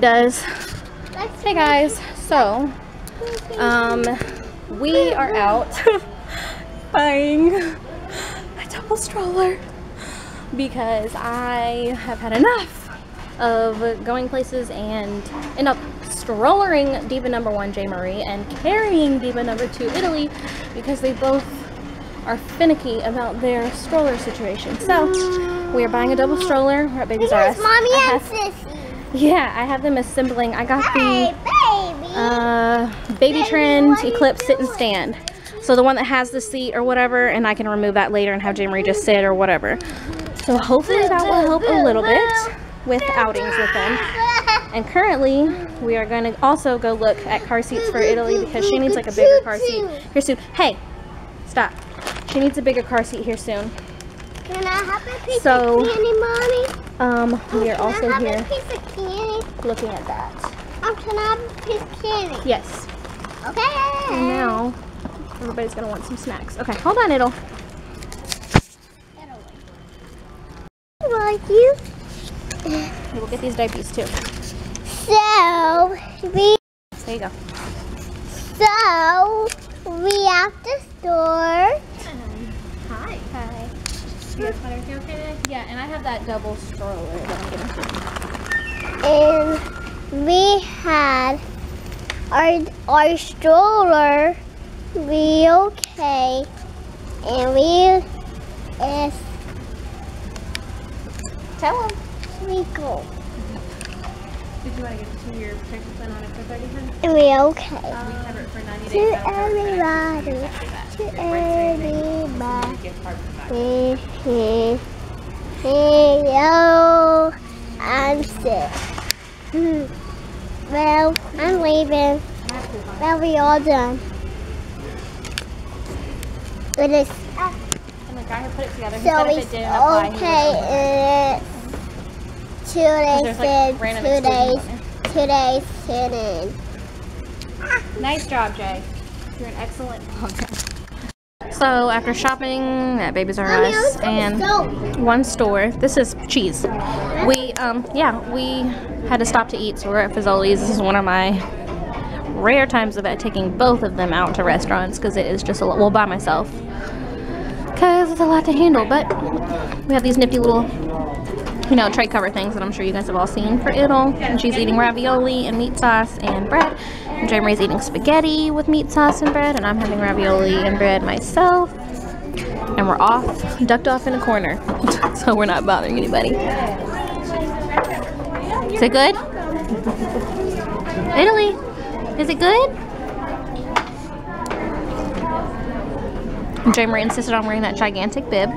Does. Hey guys, so um, we are out buying a double stroller because I have had enough of going places and end up strollering diva number one Jaemarie and carrying diva number two Italy because they both are finicky about their stroller situation. So we are buying a double stroller. We're at Babies R Us. Mommy and sissy. Yeah, I have them assembling. I got Hey, the baby. uh, Baby Baby, Trend what are you Eclipse Sit and? Stand. So the one that has the seat or whatever, and I can remove that later and have Jaemarie just sit or whatever. So hopefully that will help a little bit with outings with them. And currently, we are going to also go look at car seats for Italy because she needs like a bigger car seat here soon. Hey, stop. She needs a bigger car seat here soon. Can I have a piece So- of candy, mommy? Um, we are Can also I have here a piece of candy? looking at that. Oh, can I have a piece of candy? Yes. Okay. And now, everybody's gonna want some snacks. Okay, hold on, It'll. Like you. We'll get these diapers too. So we There you go. so we at the store. Hi. Hi. You guys find everything okay? Yeah, and I have that double stroller that I'm gonna and we had our our stroller be okay and we is Tell them. we go Did you want to get the two-year protection plan on it for 30 hun? and we okay We cover it for 90 to days. everybody to everybody Gift card for that. Hey, Hello, I'm sick. Hmm. Well, I'm leaving. Well, we all done. It is And the guy who put it together, he so it's it okay. It's two days like, in, two days, two days in. Nice job, Jay. You're an excellent. So after shopping at Babies R Us and one store, this is cheese. We um yeah we had to stop to eat, so we're at Fazoli's. This is one of my rare times of taking both of them out to restaurants because it is just a lot. Well, by myself because it's a lot to handle. But we have these nifty little you know, tray cover things that I'm sure you guys have all seen for Idle. And she's eating ravioli and meat sauce and bread. And J eating spaghetti with meat sauce and bread. And I'm having ravioli and bread myself. And we're off, ducked off in a corner. so we're not bothering anybody. Is it good? Italy, is it good? And insisted on wearing that gigantic bib.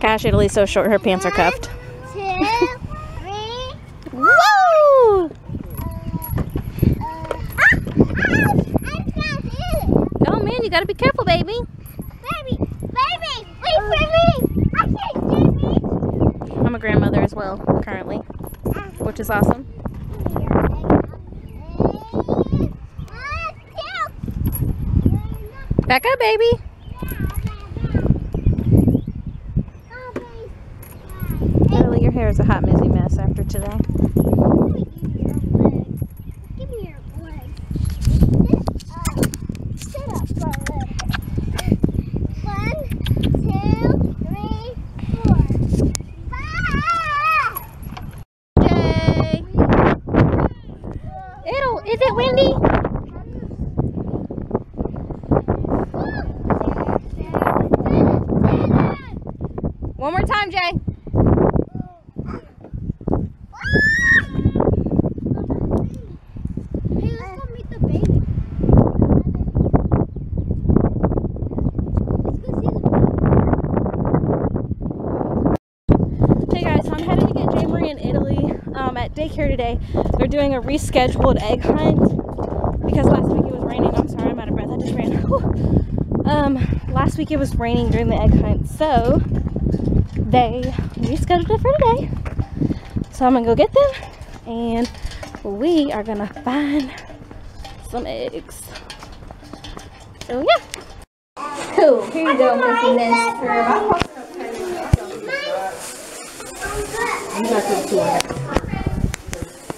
Gosh, Italy's so short, her pants are cuffed. Two, Oh man, you gotta be careful, baby. Baby, baby, wait for me. I can't do. I'm a grandmother as well, currently, which is awesome. Back up, baby. Italy, your hair is a hot, messy mess after today. Is it windy? One more time, Jay. Hey, let's go meet the baby. Here today. They're doing a rescheduled egg hunt because last week it was raining. I'm sorry, I'm out of breath. I just ran. Um, last week it was raining during the egg hunt, so they rescheduled it for today. So I'm gonna go get them and we are gonna find some eggs. So yeah. Cool. Here you go, Missy Miss. You got to two of them.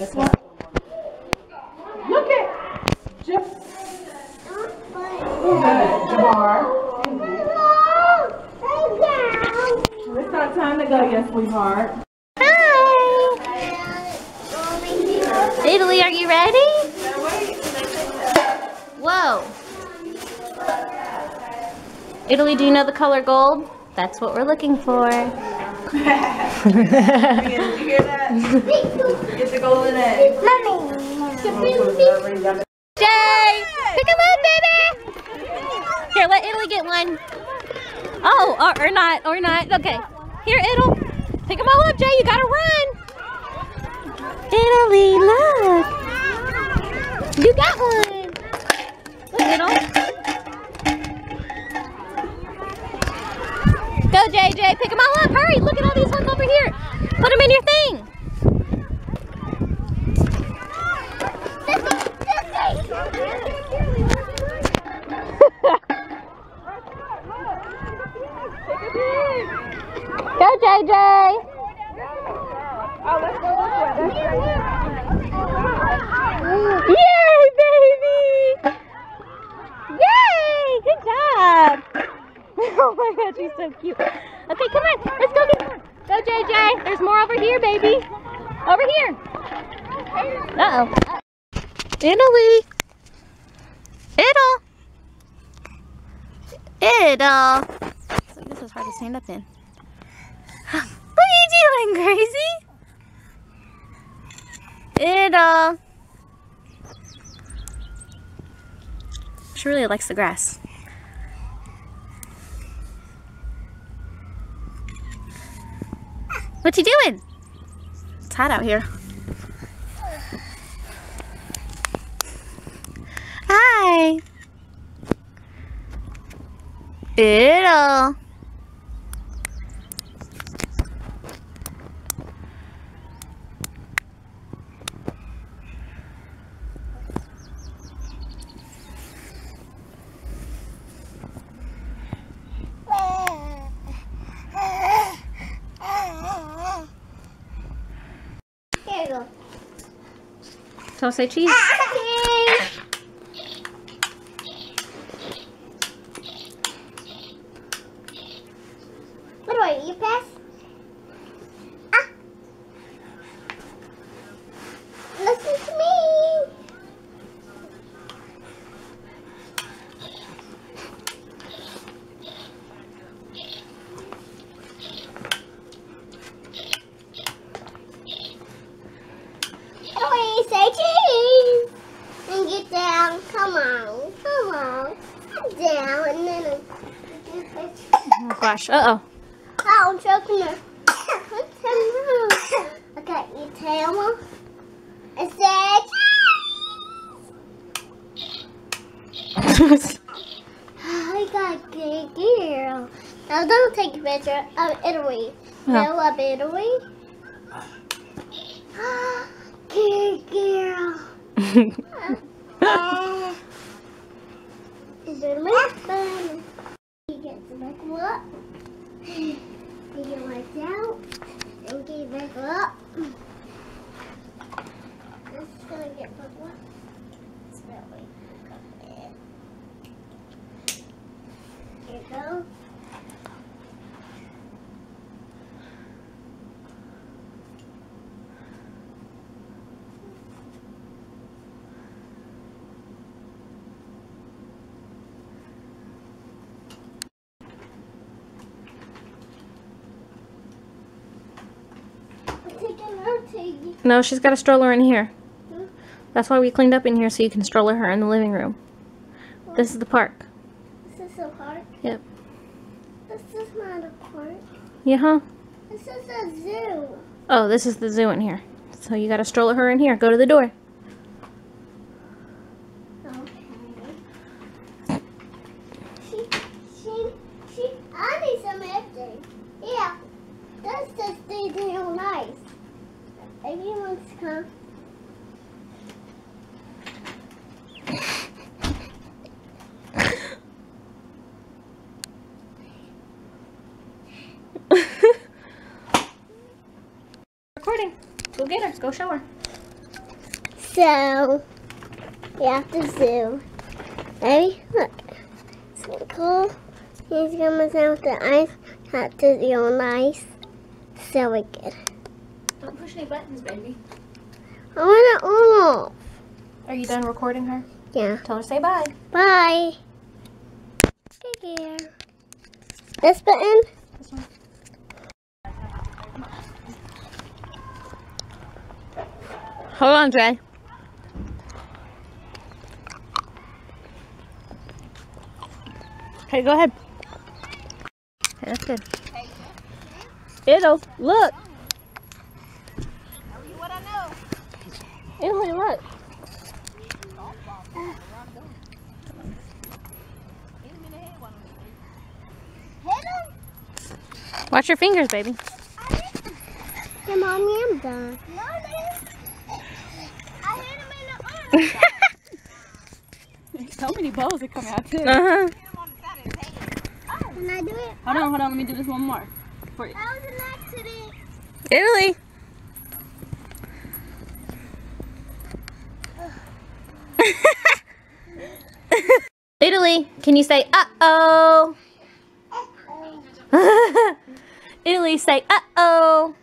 That's not. Look at Jam- Jamar. It's not time to go yet, sweetheart. Hi. Italy, are you ready? Whoa. Italy, do you know the color gold? That's what we're looking for. Did you hear that? Get the golden egg. Jay, pick him up, baby. Here, let Italy get one. Oh, or, or not, or not. Okay. Here, Italy. Pick them all up, Jay. You gotta run. Italy, look. You got one. Look. Go, JJ. Pick them all up. Hurry. Look at all these ones over here. Put them in your thing. Go, JJ. Yay, baby! Yay! Good job! Oh my god, she's so cute. Okay, come on, let's go get more. Go, JJ. There's more over here, baby. Over here. Uh oh. Italy. Idle. So this is hard to stand up in. What are you doing, crazy? Idle. She really likes the grass. What you doing? Hot out here. Hi. It'll. Here you go. Say cheese. What do I eat, pass? Ah. Listen to me. Italy, say cheese. And get down. Come on. Come on. Get down. And then. Oh gosh. Uh oh. I'm choking her. Okay, you tell me. And say. I got a good girl. Now don't take a picture of Italy. No. Know of Italy? good girl. Uh, Is it my fun? Back up. You get wiped out. And get back up. This is gonna get back up. It's that way. Here you go. No, she's got a stroller in here. That's why we cleaned up in here so you can stroller her in the living room. This is the park. This is a park. Yep. This is not a park. Yeah, huh? This is a zoo. Oh, this is the zoo in here. So you gotta stroller her in here. Go to the door. Okay. She, she, she, I need some acting. Yeah, that's just they real nice. Everyone's come. Recording. Go get her. Go show her. So, we have the zoo. Ready? Look. So cool. He's coming down with the ice. Have to real nice. So we good. Don't push any buttons, baby. I want it all. Are you done recording her? Yeah. Tell her say bye. Bye. Take care. This button? This one. Hold on, Jay. Okay, go ahead. That's good. It'll look. Italy, look. Hit him. Watch your fingers, baby. Yeah, mommy, I'm done. No, I hit him in the arm. So many balls that come out too. Uh huh. Can I do it? Hold on, hold on. Let me do this one more. For you. That was an accident. Italy. Italy, can you say uh oh? Italy, say uh oh.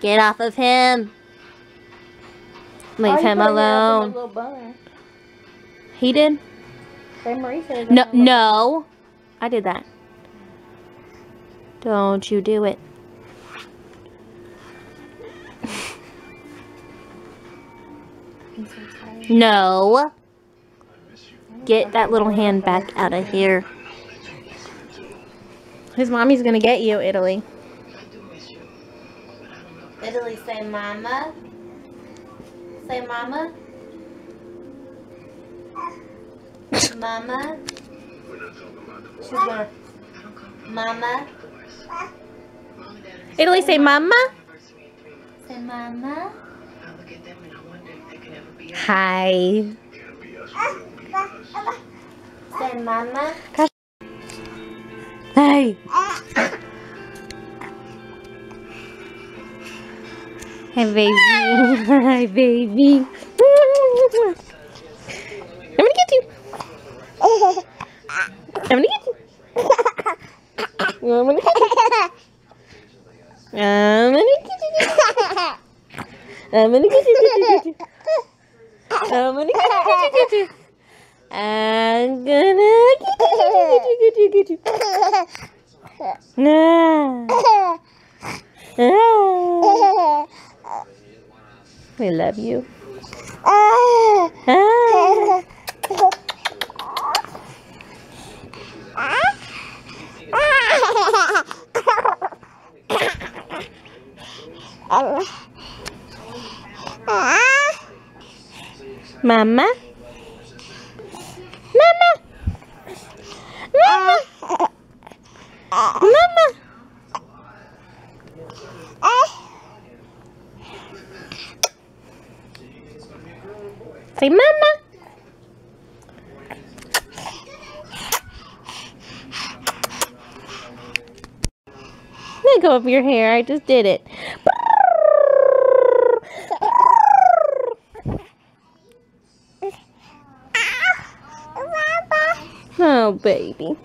Get off of him. Leave him alone. He did? No, no. I did that. Don't you do it. No. Get that little hand back out of here. His mommy's gonna get you, Italy. Italy, say mama. Say mama. Mama. She's gonna. Mama. Italy, say mama. Say mama. Hi. Say mama. Hey. Hey, baby. Hi, baby. I'm gonna get you. I'm gonna get you. I'm gonna get you. I'm gonna get you. I'm gonna get you. get you, get you. I'm gonna get you. get you, get you. I'm gonna get you. get you. get you, get you. Nah. Ah. We love you. Mama? Mama? Mama? Mama? Say mama. Let go of your hair. I just did it. Oh, baby.